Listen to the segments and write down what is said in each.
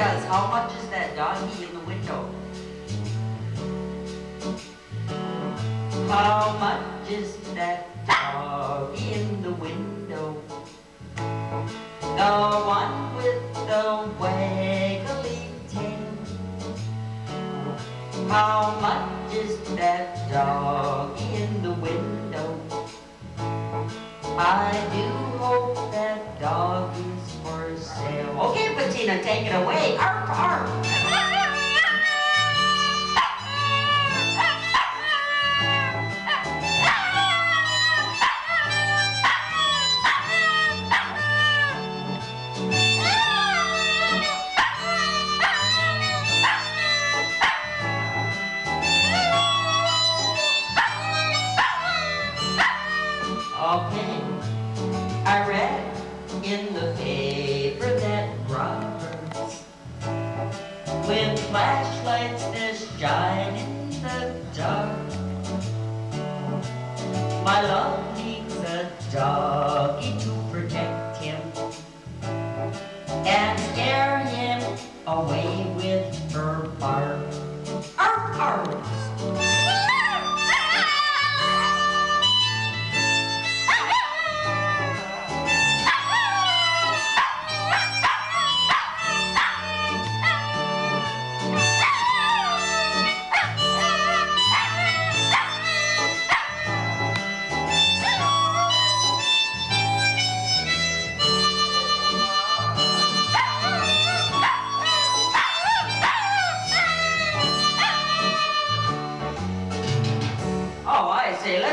does. How much is that doggy in the window? How much is that doggy in the window? The one with the waggly tail. How much is that doggy in the window? I do hope that dog is for sale. Okay, take it away. Okay, I read in the paper with flashlights that shine in the dark. My love needs a doggy to protect him and scare him away with her bark.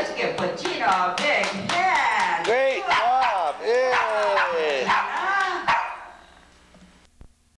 Let's give Petina a big hand.